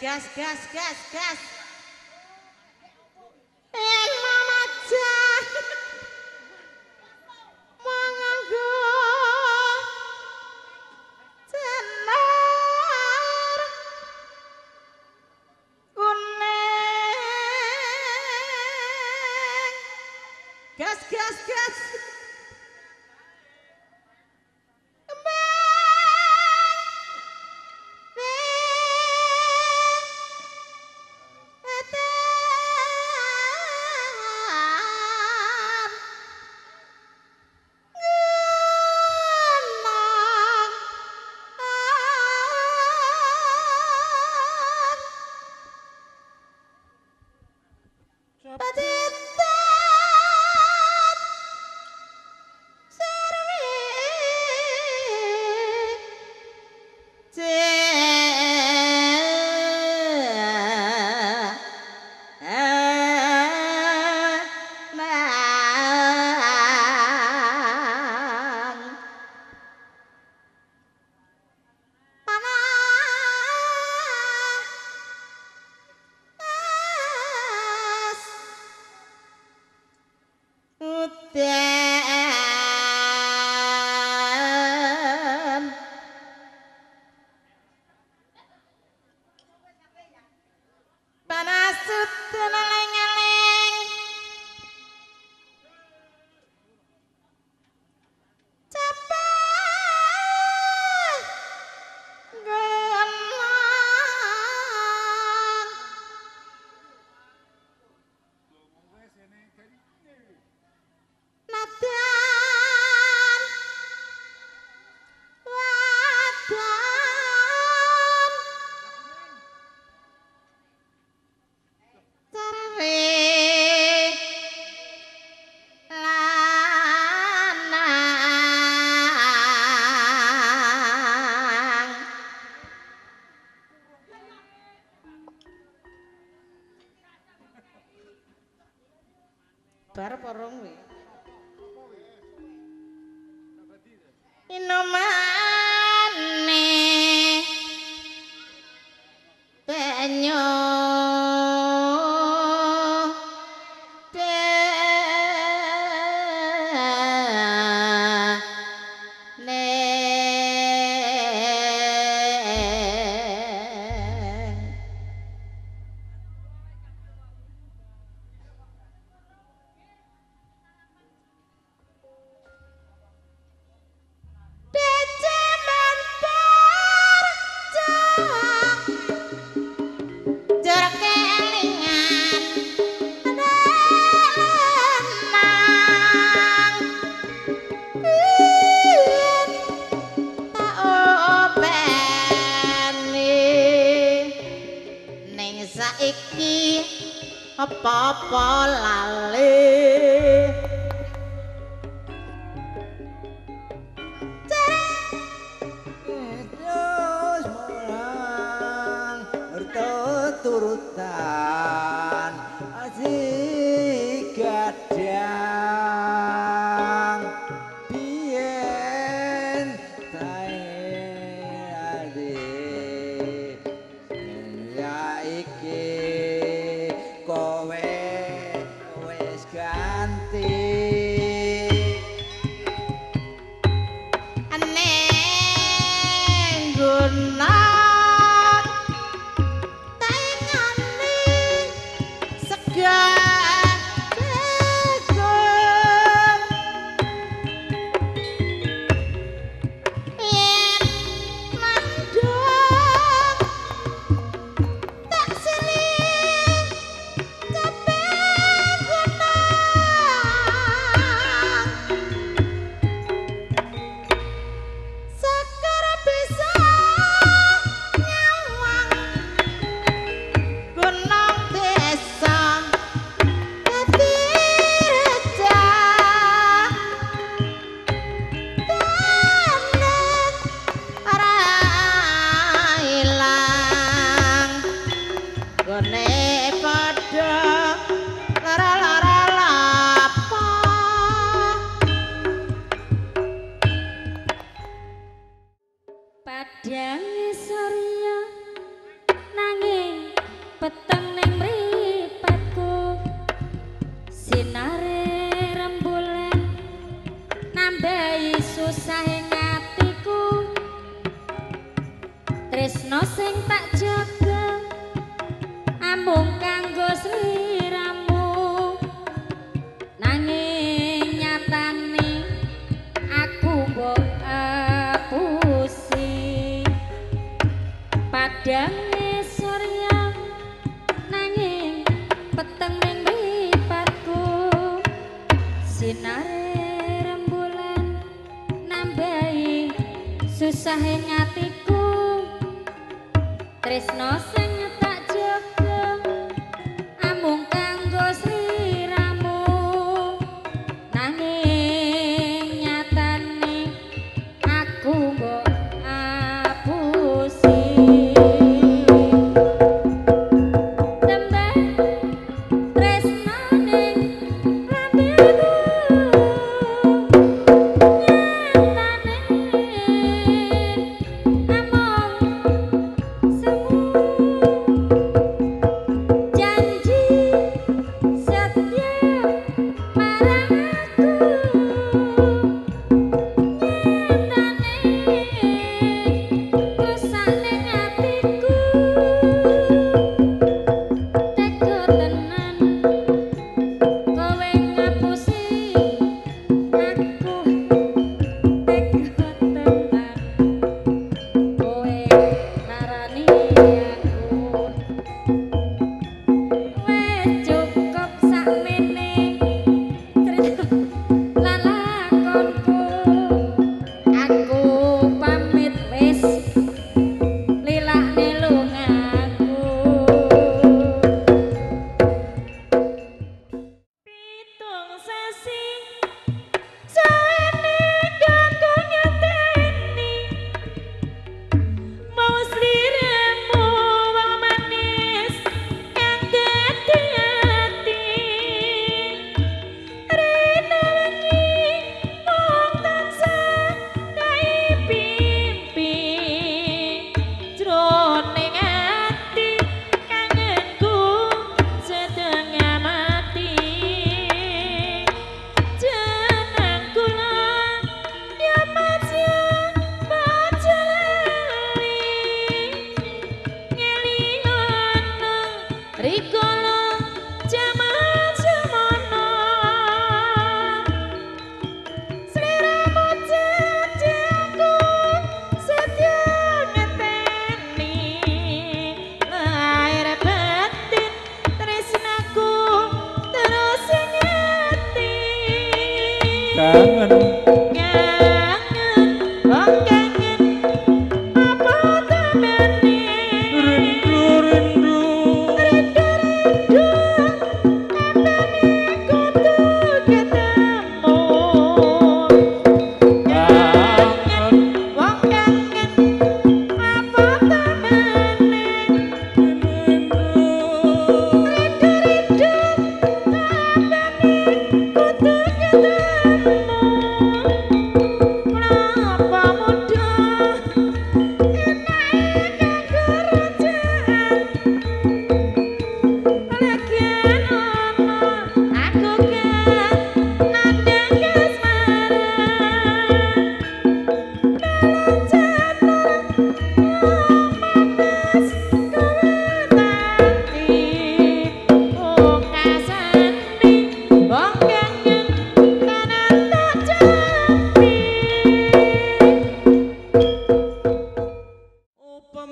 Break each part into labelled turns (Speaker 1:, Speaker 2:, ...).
Speaker 1: Gas gas gas gas gas.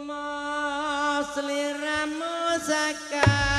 Speaker 2: Upama sliramu sakar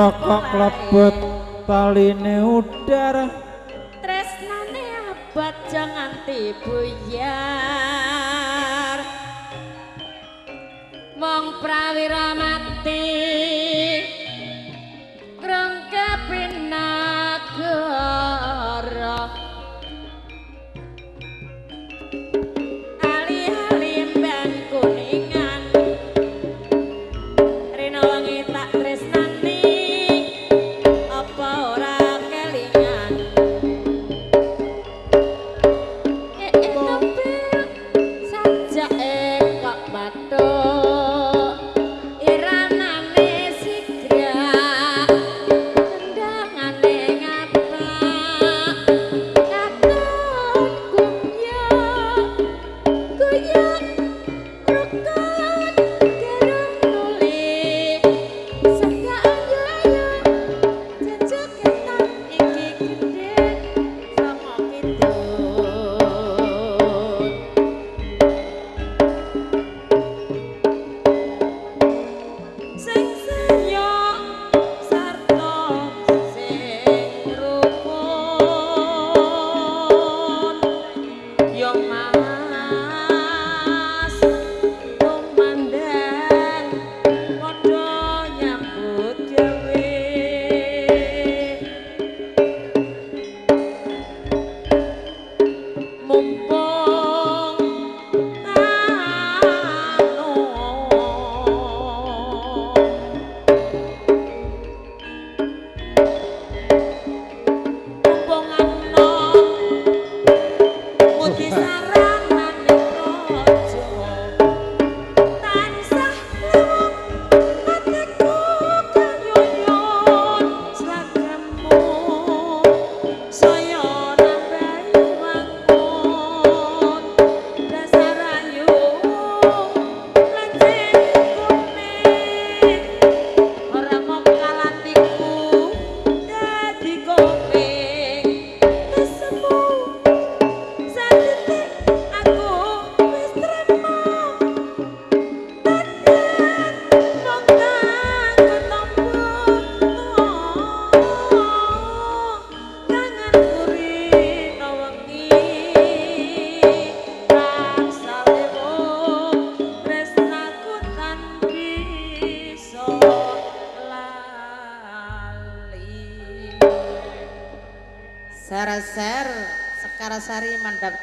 Speaker 3: rokok klebet taline udara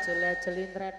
Speaker 1: jelek jelintren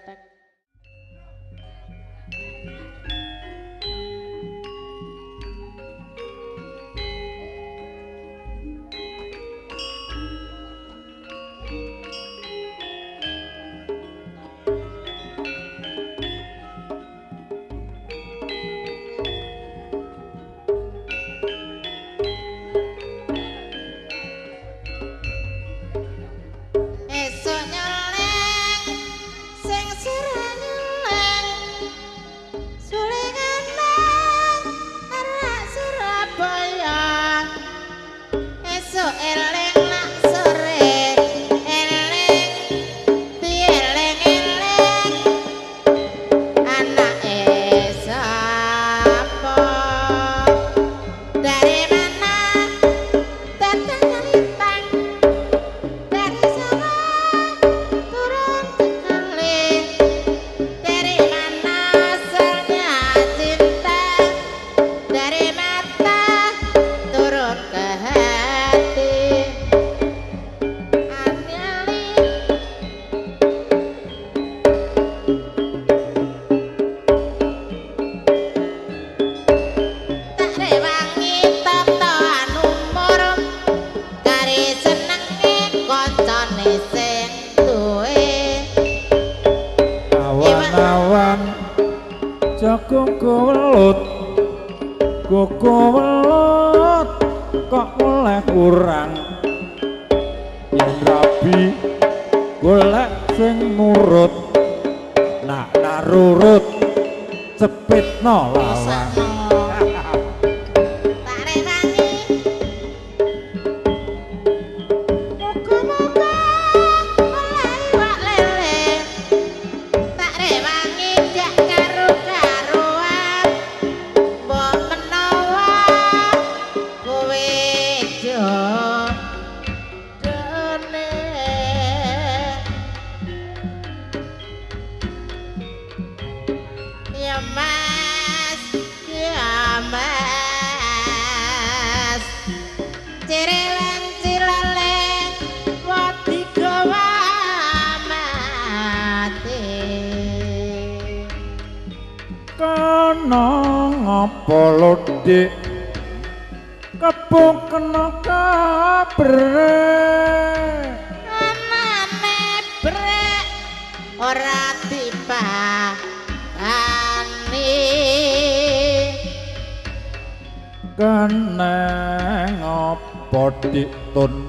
Speaker 3: Keneng apa dik tun?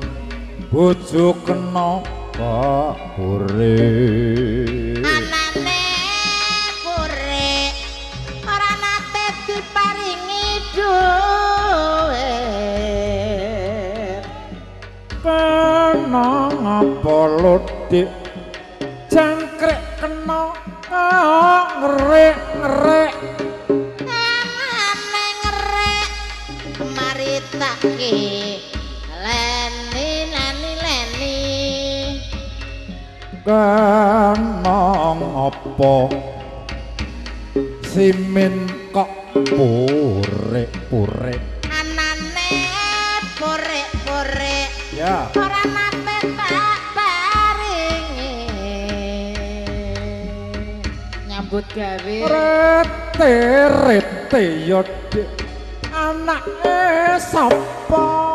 Speaker 3: Bojo kena kabure
Speaker 1: Anane pure Ora nate diparingi duit
Speaker 3: Kenang apa lo dik? Jangkrik kena ngerik-ngerik
Speaker 1: Leni leni leni
Speaker 3: Kenang apa? Simin kok purik-purik
Speaker 1: Anane pure-pure
Speaker 3: Ya.
Speaker 1: Ora nate tak paringi Nyambut gawe.
Speaker 3: Rete-rete ya dik Anake sapa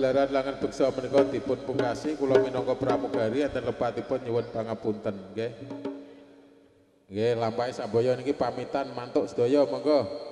Speaker 4: pagelaran langan beksa menika dipun pungkasi kula minangka pramugari enten lepatipun nyuwun pangapunten nggih. Nggih lampahe samboyo niki pamitan mantuk sedaya monggo.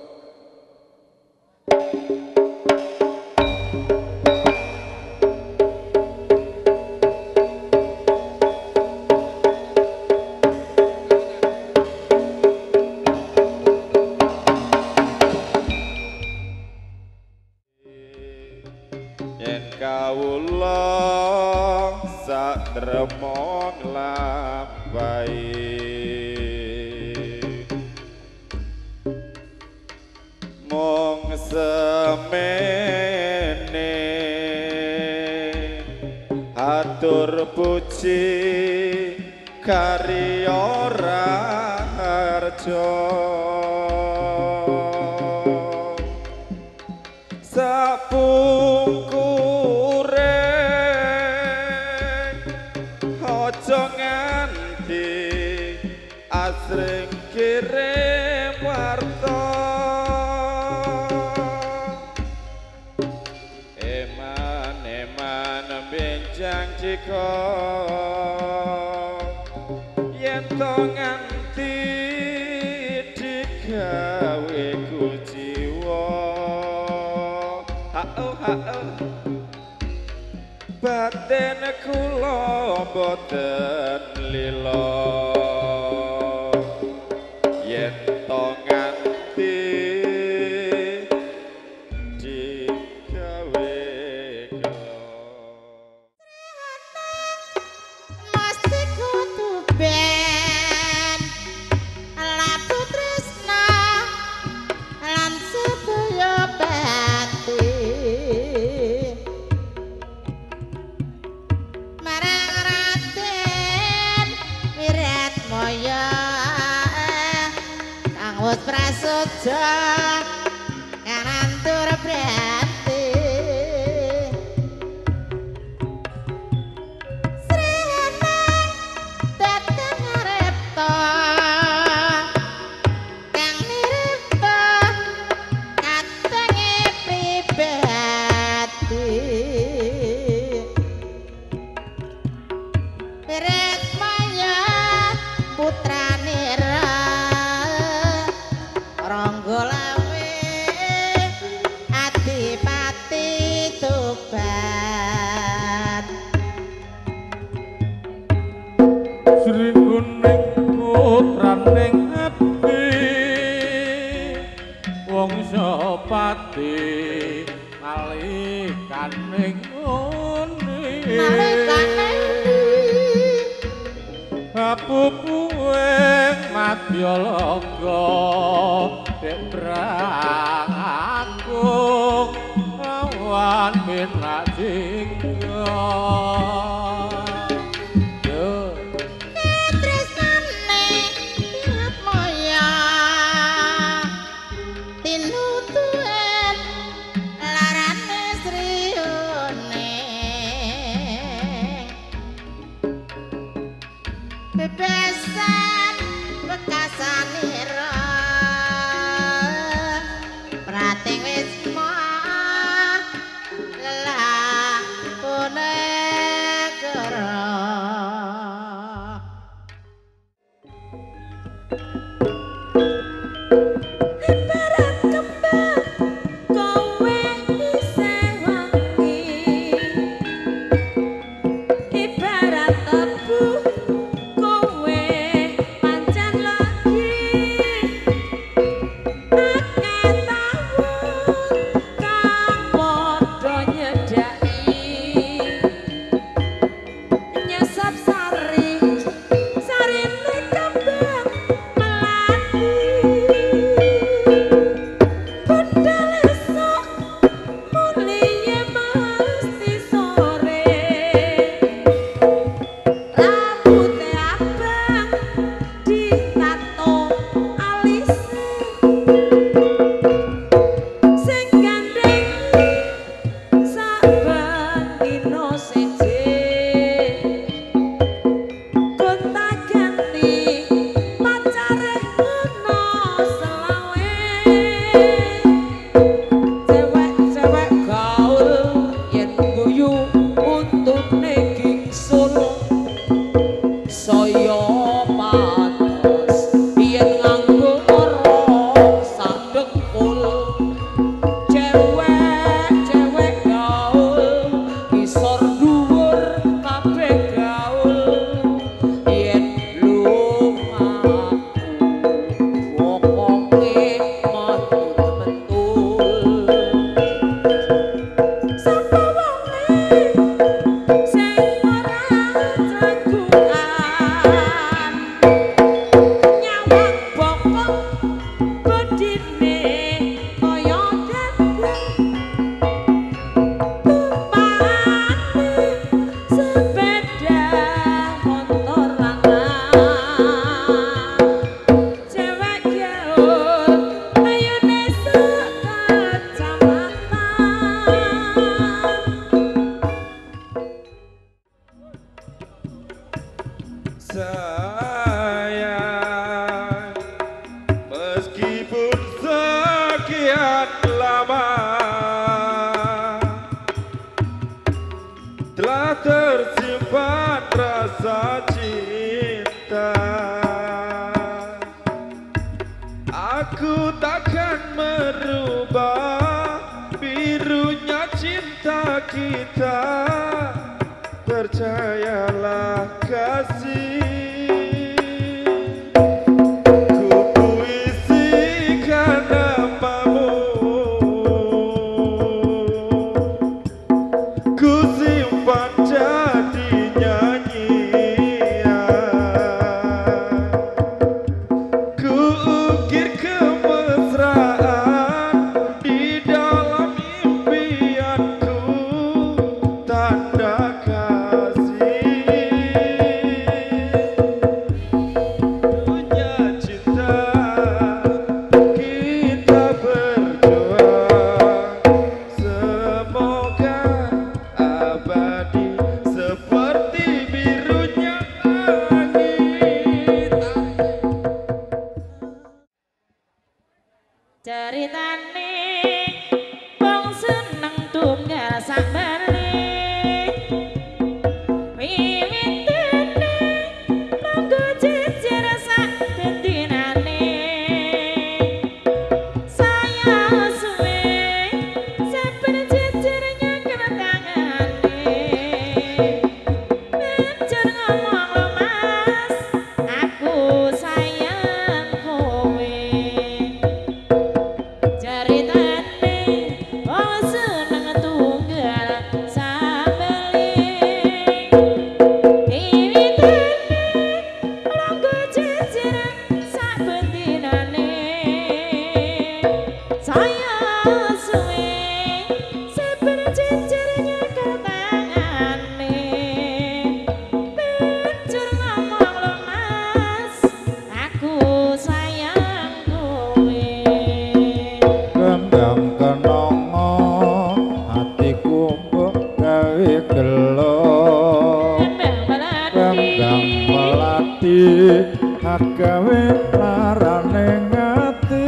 Speaker 5: gawe larane ngati.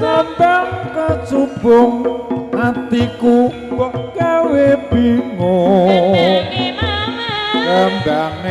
Speaker 5: Sampeyan kecubung atiku kok gawe bingung.
Speaker 3: Kembang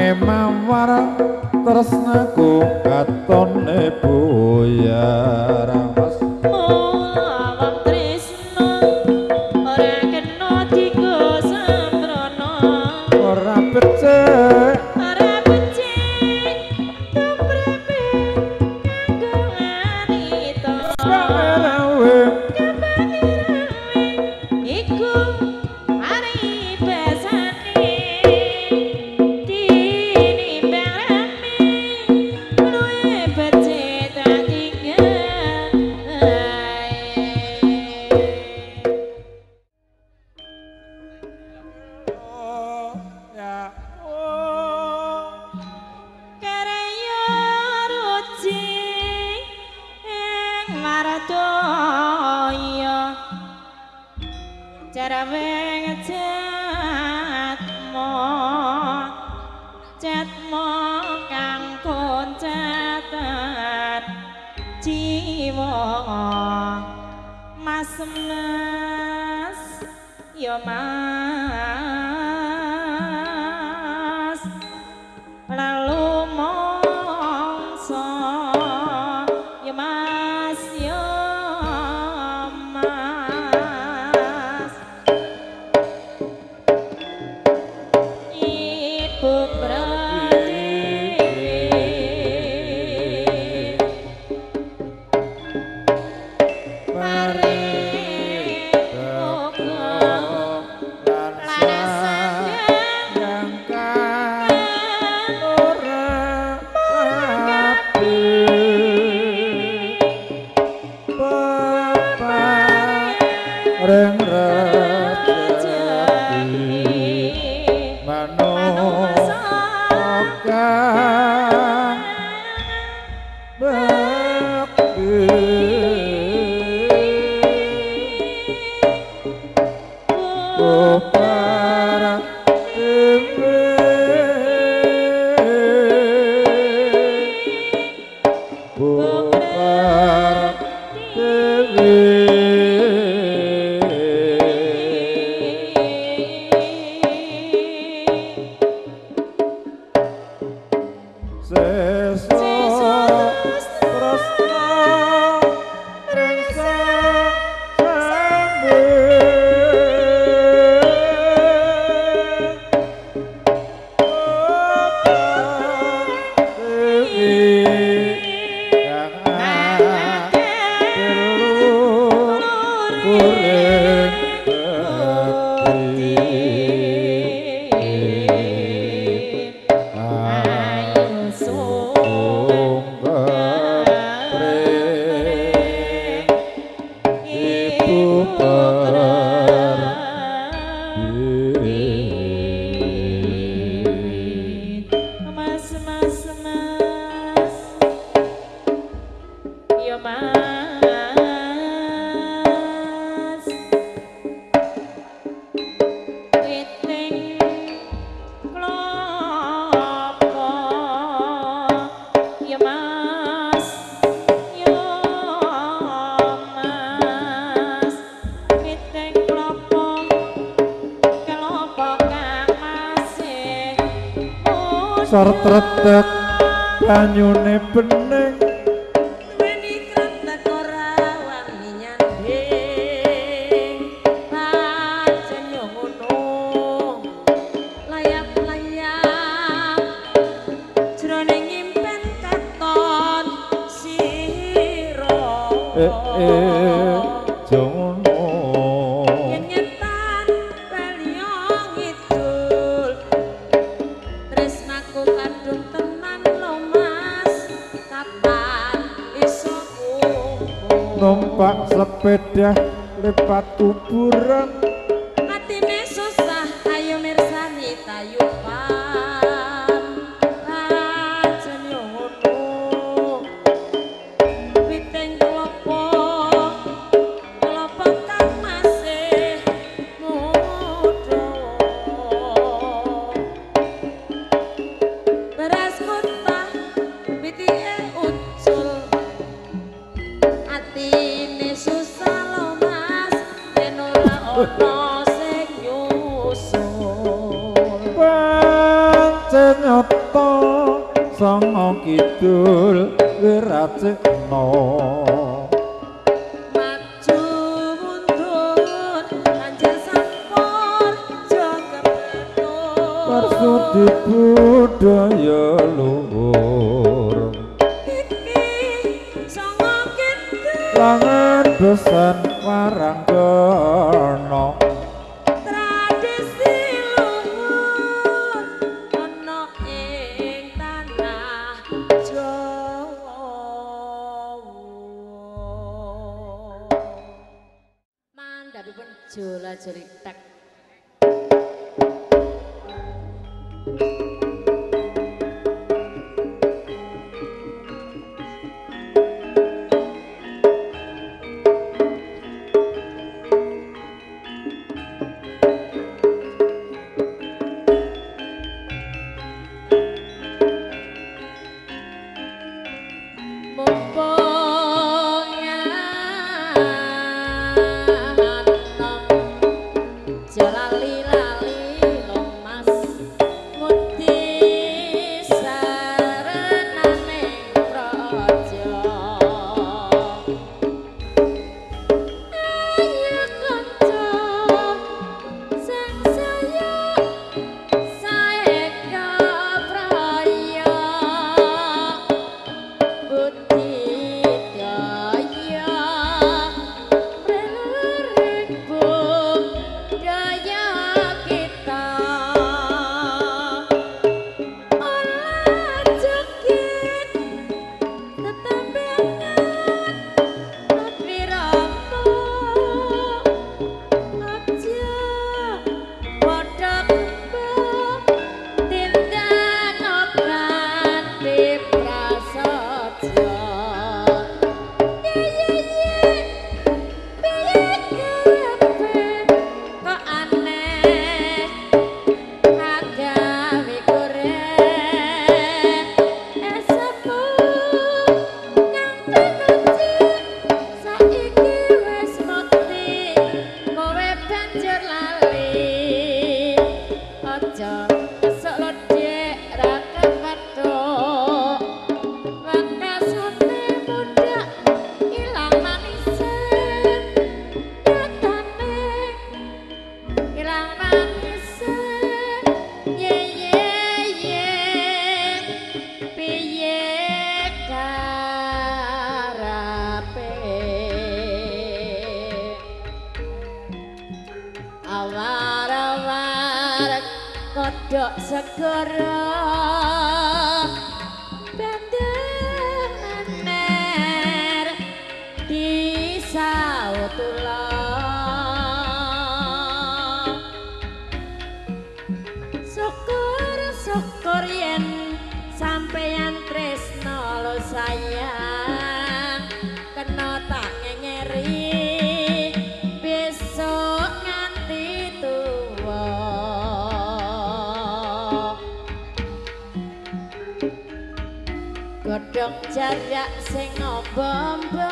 Speaker 3: Sarah. Jarak sing ombo-ombo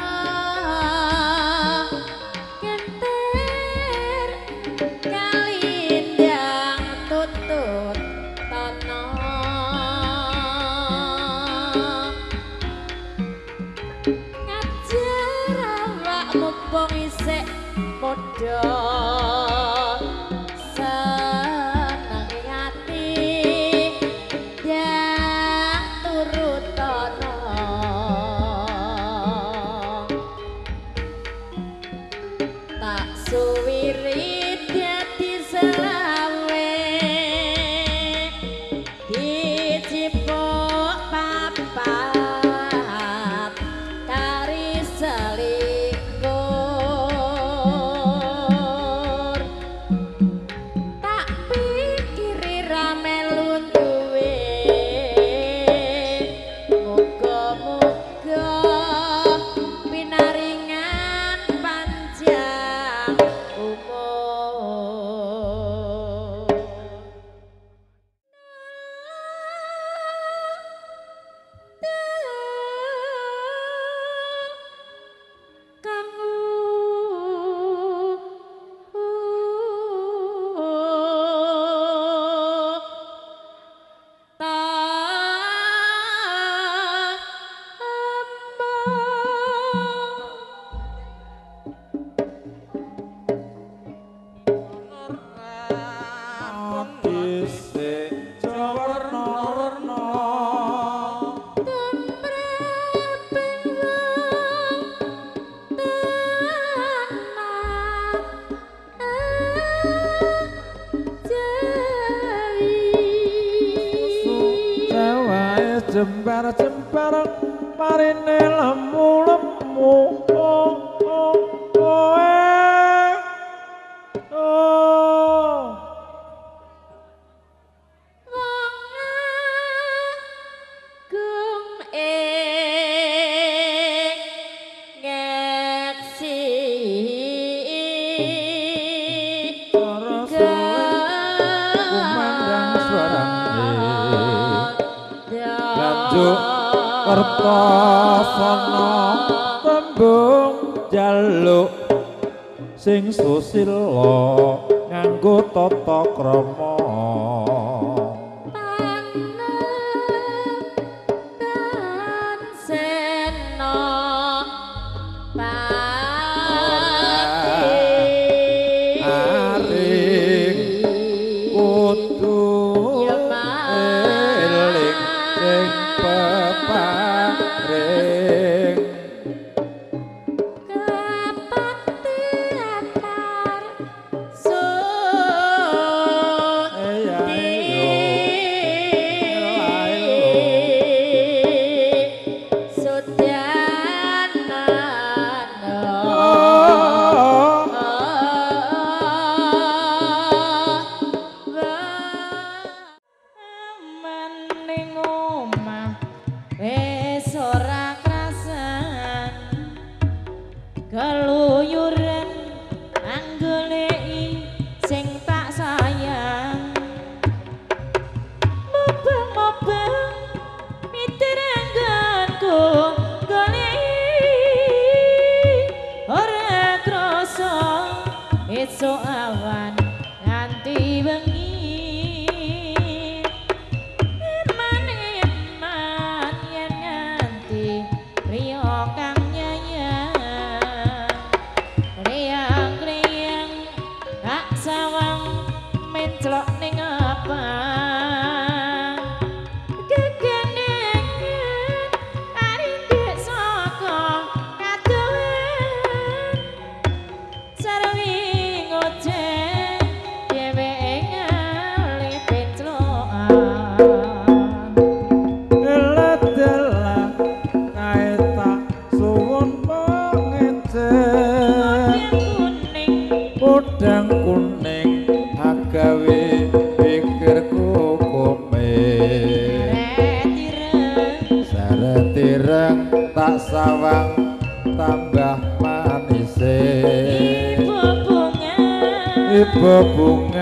Speaker 5: sing susila purple.